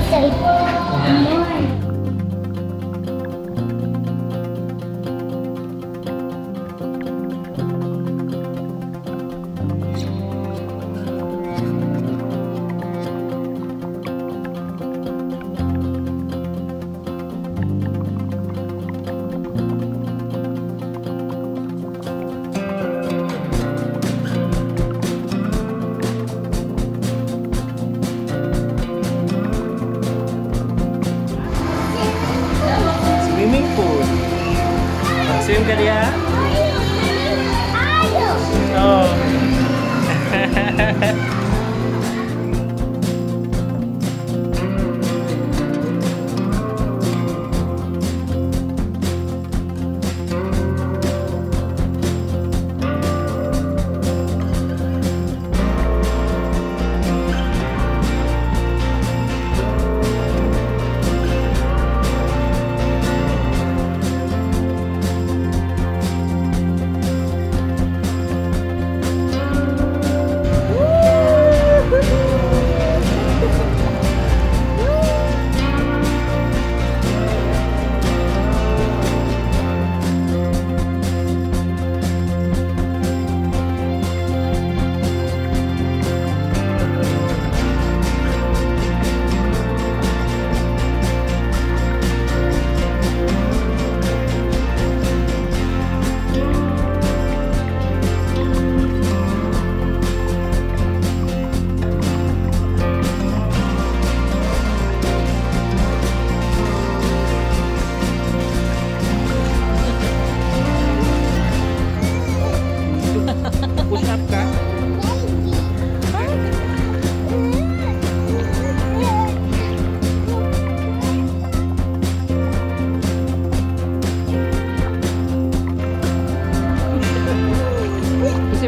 It's uh-huh.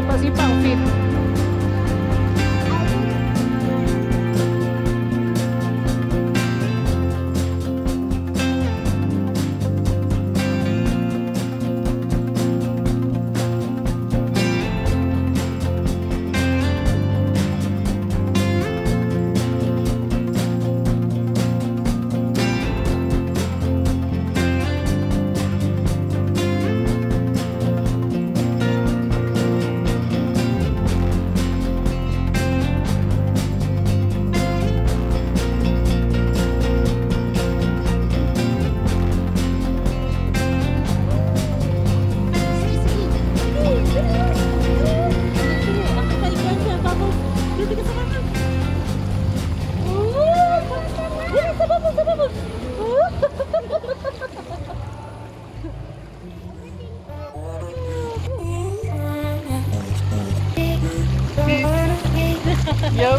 fazer, para o filho. Yo.